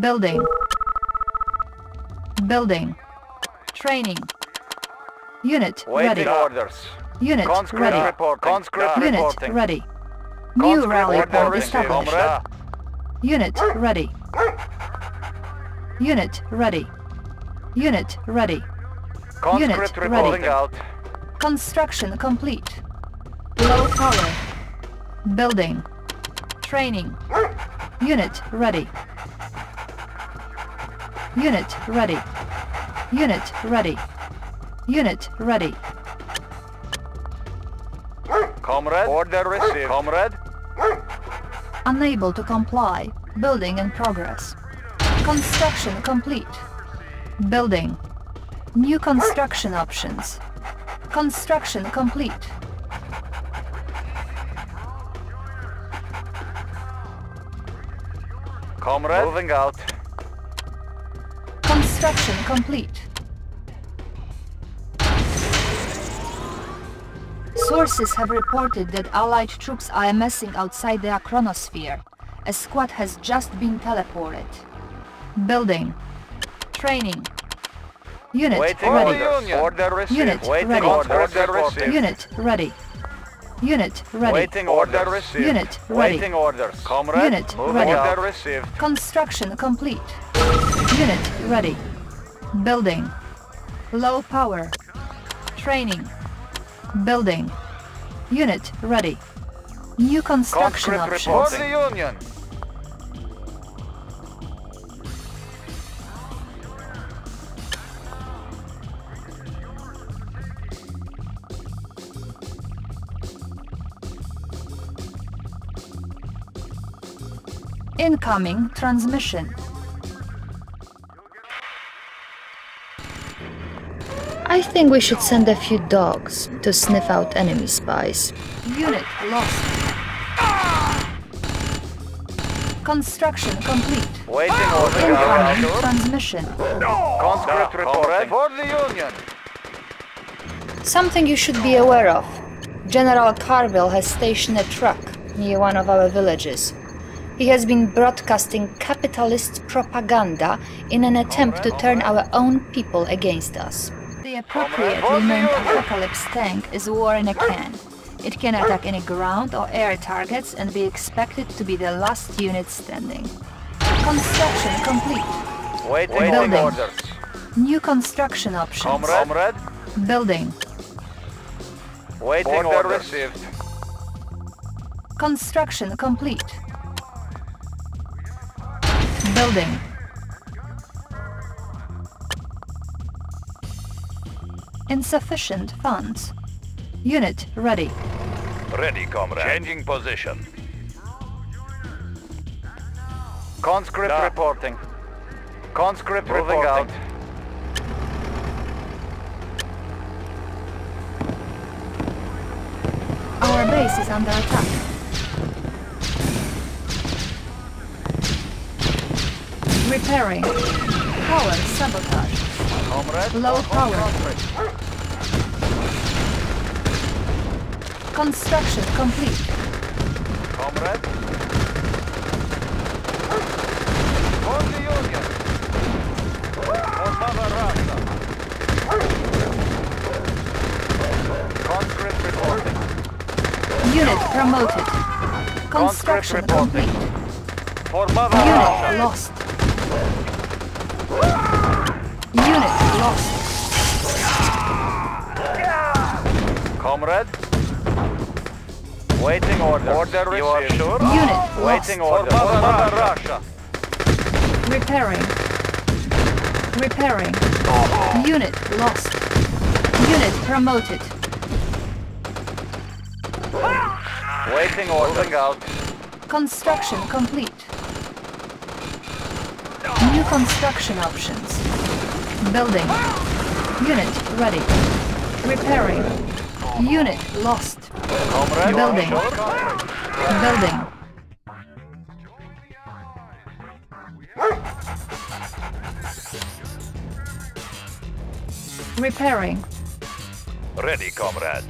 Building. Building. Training. Unit Waiting ready. orders. Unit Conscript ready. report. Conscript Unit reporting. ready. New Conscript rally point established. Unit ready. Unit ready. Unit ready. Conscript ready. out. Construction complete. Low power. Building. Training. Unit ready. Unit ready. Unit ready. Unit ready. Comrade. Order received. Comrade. Unable to comply. Building in progress. Construction complete. Building. New construction options. Construction complete. Comrade. Moving out. Construction complete. Sources have reported that Allied troops are amassing outside the chronosphere. A squad has just been teleported. Building. Training. Unit Waiting ready. orders. Order received. Unit Waiting ready. Order received. Unit ready. Unit ready. Waiting order received. Unit ready. Waiting orders. Comrade. Unit ready. Order received. Construction complete. Unit ready. Building. Low power. Training. Building. Unit ready. New construction report. options. For the Union. Incoming transmission. I think we should send a few dogs to sniff out enemy spies. Unit lost. Construction complete. Waiting order. Incoming Comrade. transmission. Conscript report. For the Union. Something you should be aware of. General Carville has stationed a truck near one of our villages. He has been broadcasting capitalist propaganda in an attempt to turn our own people against us. The appropriately named Apocalypse tank is war in a can. It can attack any ground or air targets and be expected to be the last unit standing. Construction complete. Waiting, Building. orders. New construction options. Comrade. Comrade. Building. Waiting order received. Construction complete. Building. Insufficient funds. Unit ready. Ready, comrade. Changing position. Conscript reporting. Conscript Moving out. Our base is under attack. Repairing. Power sabotage. Comrade. Low power. Construction complete. Comrade. For the Union. For Mother Russia. Conscript reporting. Unit promoted. Construction complete. For Mother Unit Russia. lost. Unit lost. Comrade. Waiting order. Order received. You are sure? Unit lost. Waiting order. For Mother Russia. Russia. Repairing. Repairing. Oh. Unit lost. Unit promoted. Waiting order. Moving out. Construction complete. New construction options. Building. Unit ready. Repairing. Unit lost. Building. you are sure? Building. Repairing. Ready, comrade.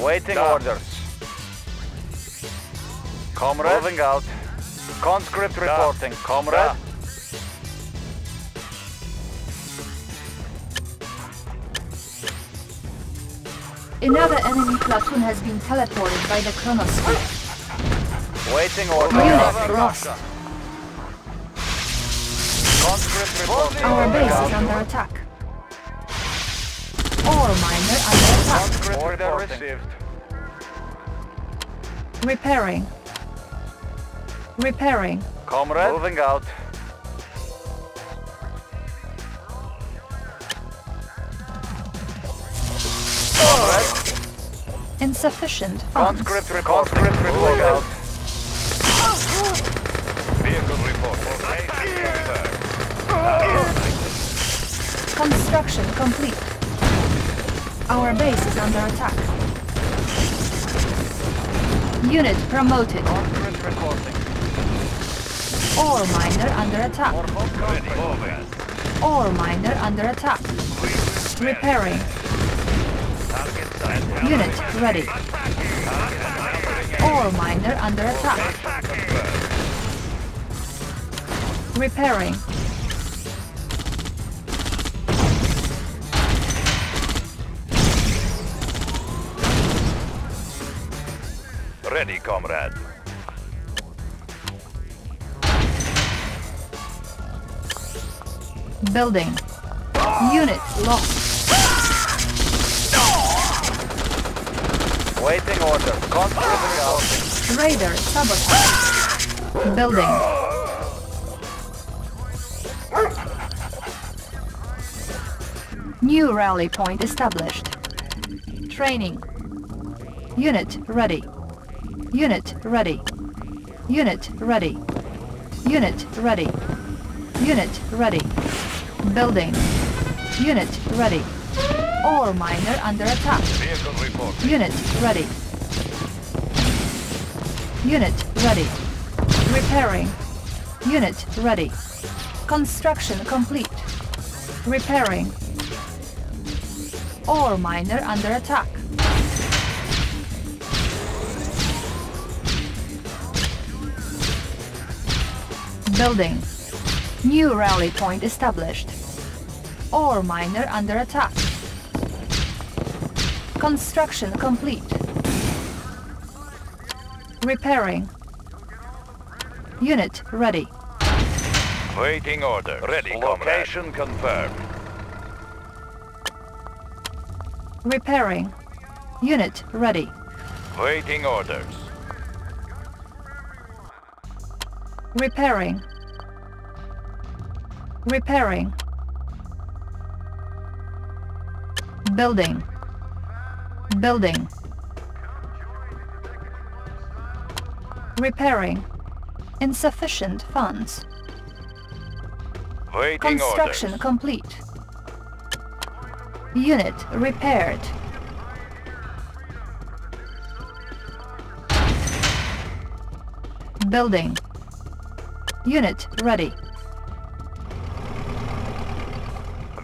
Waiting orders. Comrade. Moving out. Conscript reporting, comrade. Another enemy platoon has been teleported by the chronosphere. Waiting order. Unit lost. Our base is under attack. Ore miner under attack. Order received. Repairing. Repairing. Comrade. Moving out. Insufficient funds. Conscript reporting. Conscript reporting. out. Oh, Vehicle reporting. Construction complete. Our base is under attack. Unit promoted. Conscript reporting. Ore miner under attack. Ready. Moving. Ore miner under attack. Repairing. Unit ready. Ore miner under attack. Repairing. Ready, comrade. Building. Unit lost. Waiting order. Conscript. Raider sabotage. Building. New rally point established. Training. Unit ready. Unit ready. Unit ready. Unit ready. Unit ready. Building. Unit ready. Ore miner under attack. Unit ready. Unit ready. Repairing. Unit ready. Construction complete. Repairing. Ore miner under attack. Building. New rally point established. Ore miner under attack. Construction complete. Repairing. Unit ready. Waiting order. Ready, comrade. Location confirmed. Repairing. Unit ready. Waiting orders. Repairing. Repairing. Building. Building. Repairing. Insufficient funds. Waiting Construction orders. complete. Unit repaired. Building. Unit ready.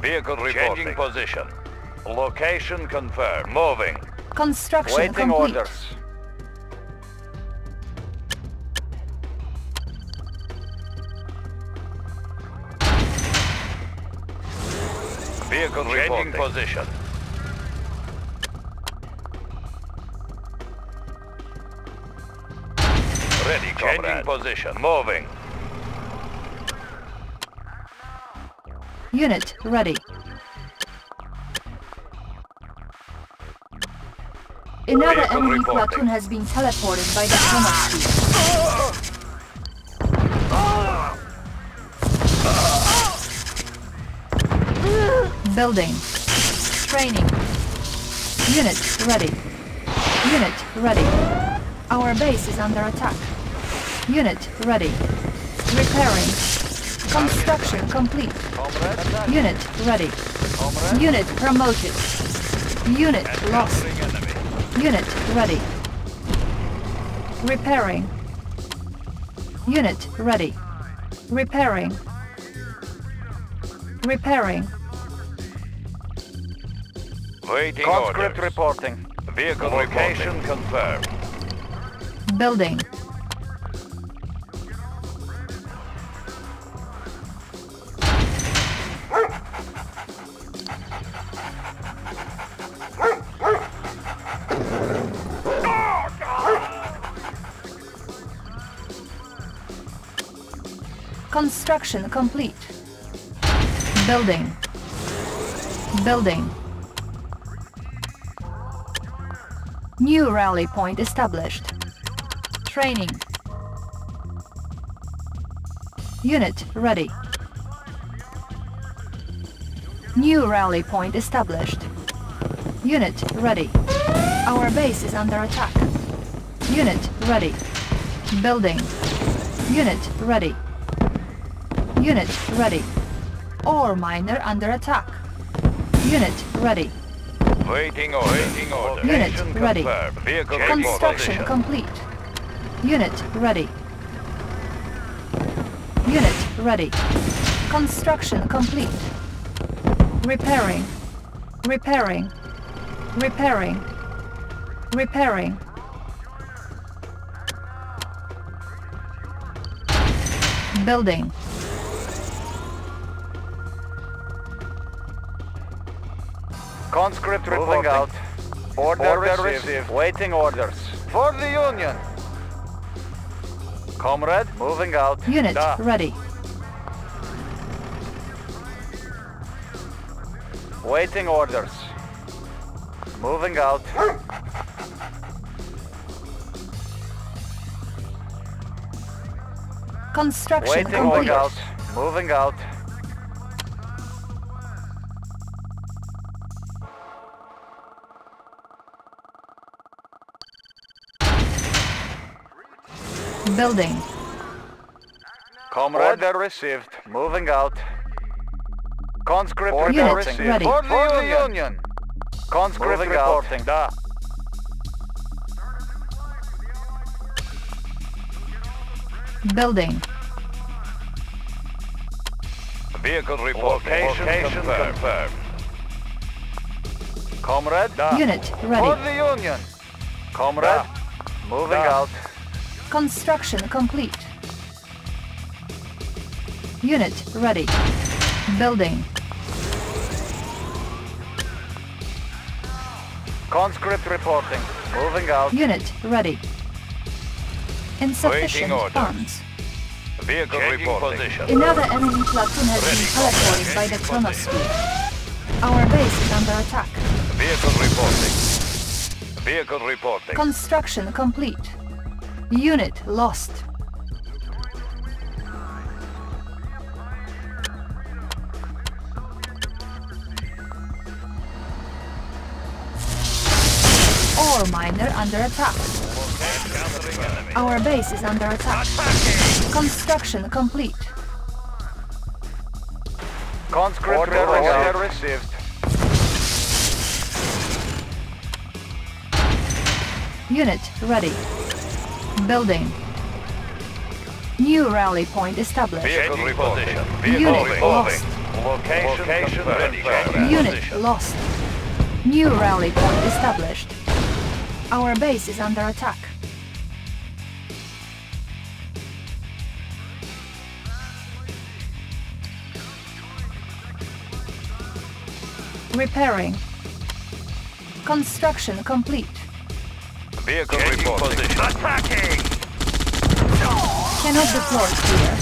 Vehicle reporting. Changing position. Location confirmed. Moving. Construction Waiting complete. orders. Vehicle Changing position. Ready, Changing position. Moving. Unit ready. Another Vehicle enemy reporting. platoon has been teleported by the chronosphere. Building. Training. Unit ready. Unit ready. Our base is under attack. Unit ready. Repairing. Construction complete. Unit ready. Unit promoted. Unit lost. Encountering enemy. Unit ready. Repairing. Unit ready. Repairing. Repairing. Waiting Conscript orders. reporting. Vehicle Location location confirmed. Building. Construction complete. Building. Building. New rally point established. Training. Unit ready. New rally point established. Unit ready. Our base is under attack. Unit ready. Building. Unit ready. Unit ready. Ore miner under attack. Unit ready. Waiting order. Waiting order. Unit ready. Vehicle Construction complete. Unit ready. Unit ready. Construction complete. Repairing. Repairing. Repairing. Repairing. Building. Conscript moving out. Order, received. Waiting orders. For the Union. Comrade, moving out. Unit Da. ready. Waiting orders. Moving out. Construction Waiting complete. orders. Moving out. Building. Comrade, order received. Moving out. Conscript Unit reporting. ready. For the Union. Conscript Moving reporting. Da. Building. Vehicle reporting. Location Location confirmed. confirmed. Comrade, da. Unit For ready. the Union. Comrade, moving Da. out. Construction complete. Unit ready. Building. Conscript reporting. Moving out. Unit ready. Insufficient funds. Vehicle Changing reporting. position. Another enemy platoon has been teleported by the chronosphere. Our base is under attack. Vehicle reporting. Vehicle reporting. Construction complete. Unit lost. Ore miner under attack. Our base is under attack. Construction complete. Conscript Order order received. received. Unit ready. Building. New rally point established. Vehicle Changing reporting. position. Vehicle Unit reporting. lost. Location, Location ready. Unit Position. lost. New rally point established. Our base is under attack. Repairing. Construction complete. Vehicle reporting. Attacking! Cannot deploy here.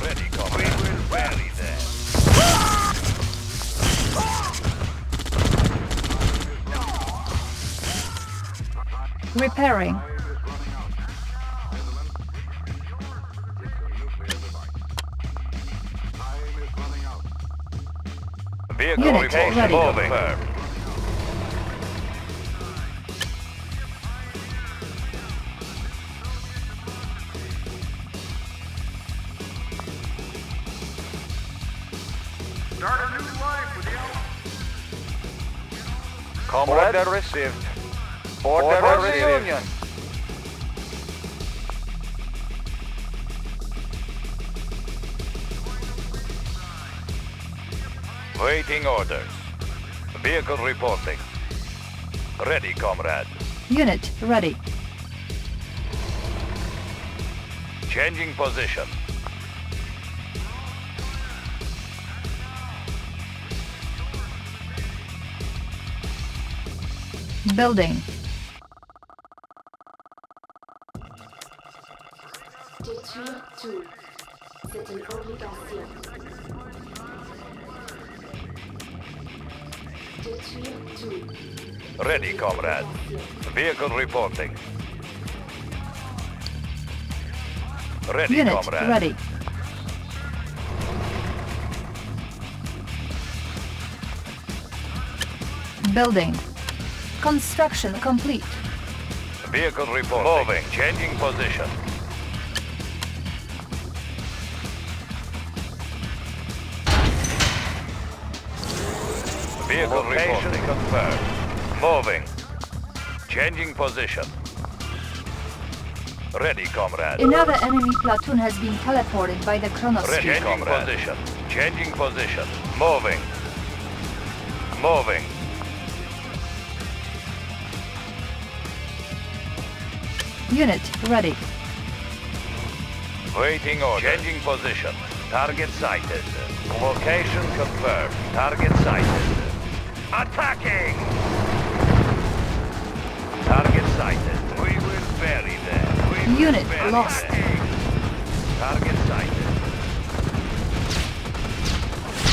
Ready. We will rally them. Repairing. Vehicle Unit reporting. ready. Moving. Comrade order received. Order, Order received. received. Union. Waiting orders. Vehicle reporting. Ready, comrade. Unit ready. Changing position. Building. Détruire tout. C'est une obligation. Détruire tout. Ready, comrade. Vehicle reporting. Ready, Unit comrade. ready. Building. Construction complete. Vehicle reporting. Moving. Changing position. Vehicle Location reporting. confirmed. Moving. Changing position. Ready, comrade. Another enemy platoon has been teleported by the Ready, chronosphere. Changing position. Changing position. Moving. Moving. Unit ready. Waiting order. Changing position. Target sighted. Location confirmed. Target sighted. Attacking! Target sighted. We will bury them. We Unit bury lost. them. Target sighted.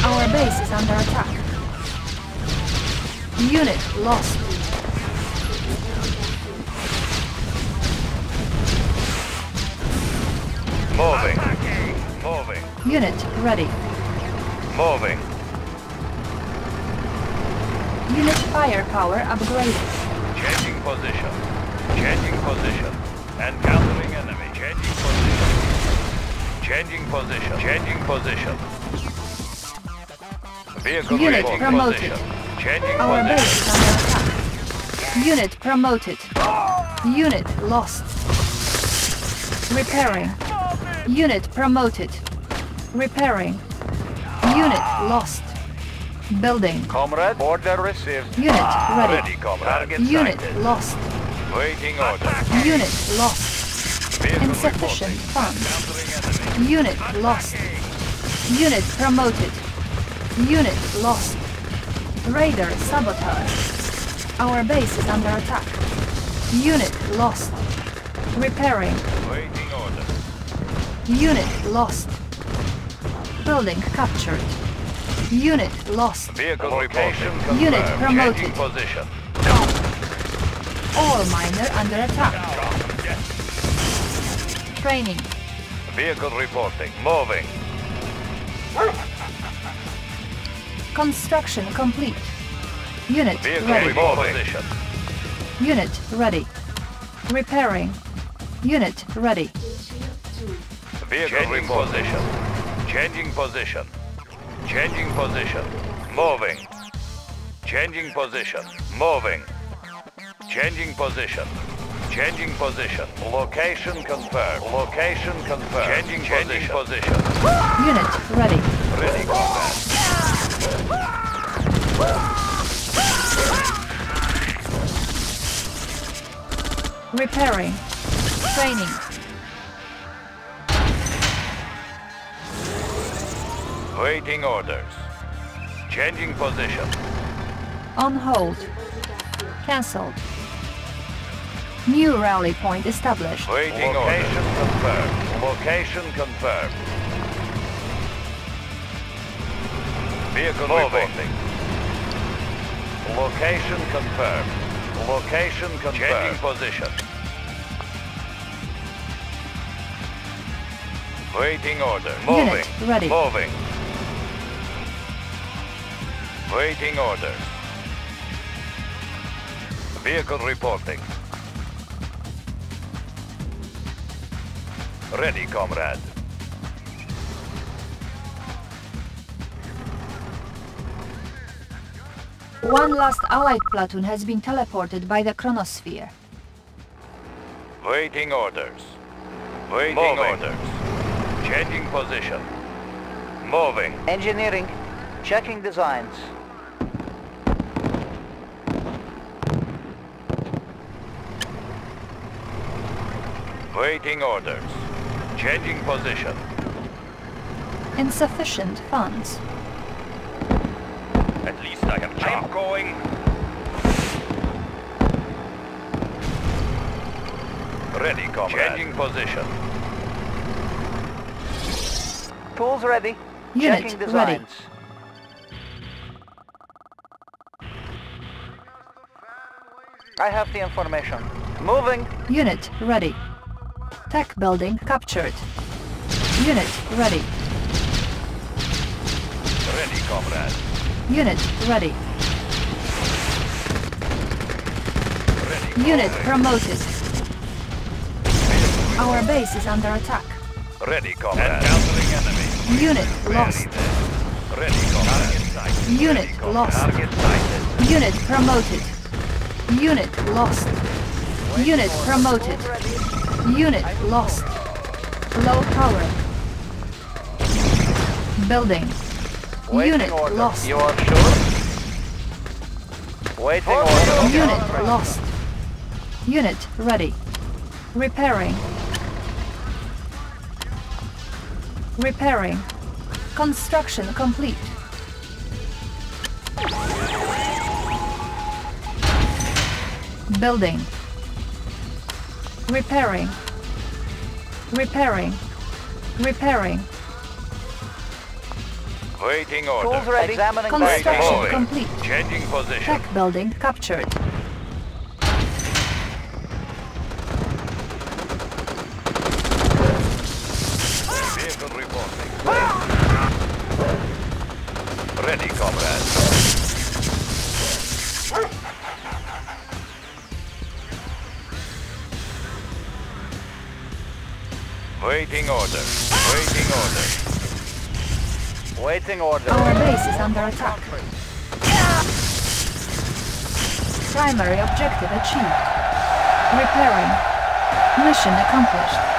Our base is under attack. Unit lost. Moving. Moving. Unit ready. Moving. Unit firepower upgraded. Changing position. Changing position. Encountering enemy. Changing position. Changing position. Changing position. Vehicle Unit promoted. position. Changing Our position. base is under attack. Unit promoted. Unit lost. Repairing. Unit promoted. Repairing. Unit lost. Building. Comrade, order received. Unit ah, Ready, ready. comrade. Target Unit sighted. lost. Waiting order. Unit lost. Vehicle Insufficient funds. Unit lost. Unit promoted. Unit lost. Raider sabotage. Our base is under attack. Unit lost. Repairing. Unit lost. Building captured. Unit lost. Vehicle location. Unit promoted. Changing position. Ore miner under attack. Training. Vehicle reporting. Moving. Construction complete. Unit Vehicle ready. reporting. Position. Unit ready. Repairing. Unit ready. Détruire tout. Vehicle Changing position. Changing position. Changing position. Moving. Changing position. Moving. Changing position. Changing position. Location confirmed. Location confirmed. Changing, Changing position. Unit ready. Ready, combat. Repairing. Training. Waiting orders. Changing position. On hold. Cancelled. New rally point established. Waiting Location confirmed. Location confirmed. Vehicle reporting. Location confirmed. Location confirmed. Changing position. Waiting order. Moving. Unit ready. Moving. Waiting orders. Vehicle reporting. Ready, comrade. One last allied platoon has been teleported by the chronosphere. Waiting orders. Waiting orders. Changing position. Moving. Engineering. Checking designs. Waiting orders. Changing position. Insufficient funds. At least I have I'm going. Ready, comrade. Changing position. Tools ready. Unit Checking ready. designs. I have the information. Moving. Unit ready. Tech building captured. Unit ready. Ready, comrade. Unit ready. Ready, Unit promoted. Our base is under attack. Ready, comrade. Encountering enemy. Unit lost. Ready, comrade. Target sighted. Unit Ready, lost. Unit promoted. Unit lost. Unit promoted. Unit lost. Low power. Building. Waiting Unit order. lost. You are sure? Waiting order. Unit lost. Unit ready. Repairing. Repairing. Construction complete. Building. Repairing. Repairing. Repairing. Waiting order. Tools ready. Examining Construction Moving. complete. Changing position. Tech building captured. Vehicle reporting. Ready, comrade. Waiting order. Waiting order. Waiting order. Our base is under attack. Primary objective achieved. Repairing. Mission accomplished.